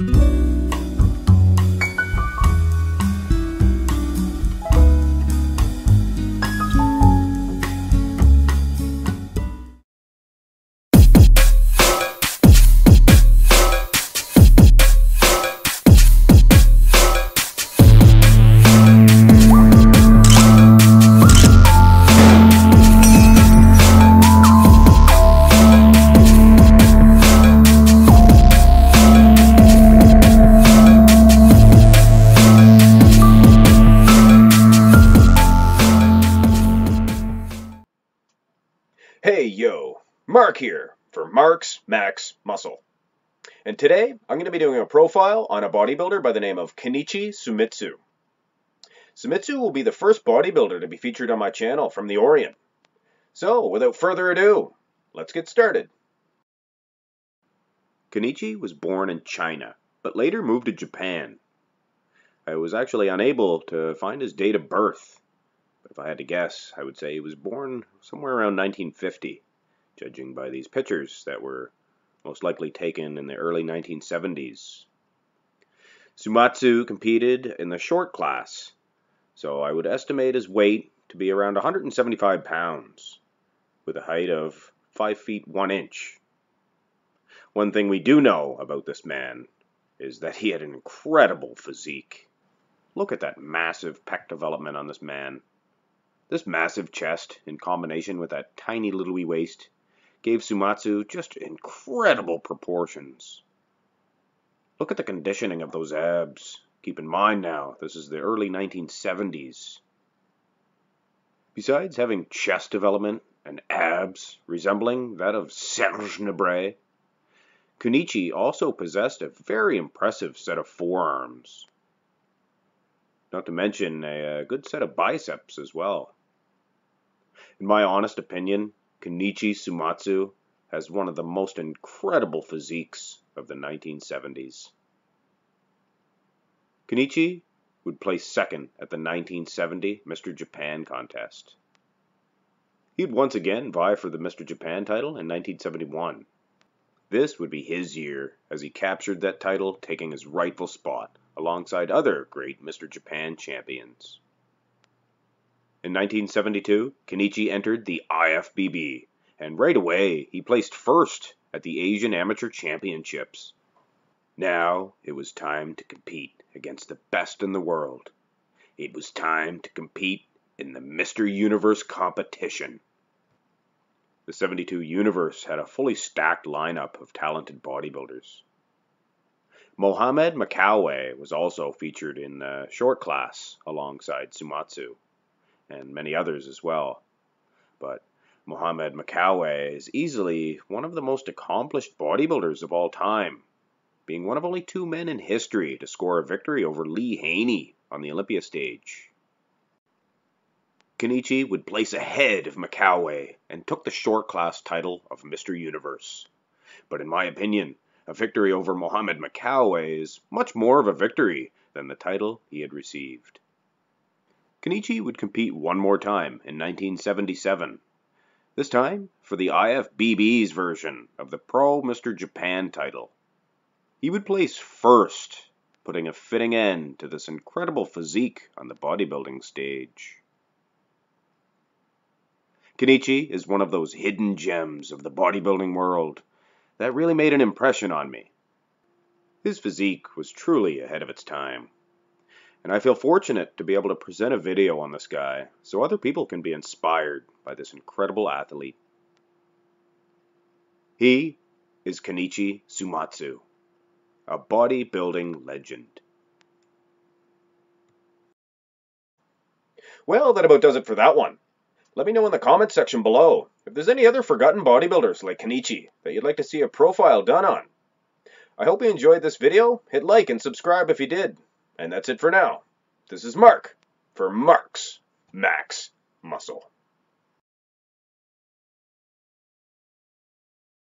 Hey Mark here for Marx Max Muscle. And today I'm going to be doing a profile on a bodybuilder by the name of Kenichi Suemitsu. Suemitsu will be the first bodybuilder to be featured on my channel from the Orient. So without further ado, let's get started. Kenichi was born in China, but later moved to Japan. I was actually unable to find his date of birth, but if I had to guess, I would say he was born somewhere around 1950, judging by these pictures that were most likely taken in the early 1970s. Suemitsu competed in the short class, so I would estimate his weight to be around 175 pounds, with a height of 5 feet 1 inch. One thing we do know about this man is that he had an incredible physique. Look at that massive pec development on this man. This massive chest, in combination with that tiny little wee waist, gave Suemitsu just incredible proportions. Look at the conditioning of those abs. Keep in mind now, this is the early 1970s. Besides having chest development and abs resembling that of Serge Nubret, Kenichi also possessed a very impressive set of forearms. Not to mention a, a good set of biceps as well. In my honest opinion, Kenichi Suemitsu has one of the most incredible physiques of the 1970s. Kenichi would place second at the 1970 Mr. Japan contest. He'd once again vie for the Mr. Japan title in 1971. This would be his year as he captured that title, taking his rightful spot alongside other great Mr. Japan champions. In 1972, Kenichi entered the IFBB, and right away he placed first at the Asian Amateur Championships. Now it was time to compete against the best in the world. It was time to compete in the Mr. Universe competition. The 72 Universe had a fully stacked lineup of talented bodybuilders. Mohamed Makkawy was also featured in the short class alongside Suemitsu and many others as well. But Mohamed Makkawy is easily one of the most accomplished bodybuilders of all time, being one of only two men in history to score a victory over Lee Haney on the Olympia stage. Kenichi would place ahead of Makkawy and took the short class title of Mr. Universe. But in my opinion, a victory over Mohamed Makkawy is much more of a victory than the title he had received. Kenichi would compete one more time in 1977, this time for the IFBB's version of the Pro Mr. Japan title. He would place first, putting a fitting end to this incredible physique on the bodybuilding stage. Kenichi is one of those hidden gems of the bodybuilding world that really made an impression on me. His physique was truly ahead of its time and I feel fortunate to be able to present a video on this guy so other people can be inspired by this incredible athlete. He is Kenichi Suemitsu, a bodybuilding legend. Well, that about does it for that one. Let me know in the comments section below if there's any other forgotten bodybuilders like Kenichi that you'd like to see a profile done on. I hope you enjoyed this video. Hit like and subscribe if you did. And that's it for now. This is Mark for Marx Max Muscle.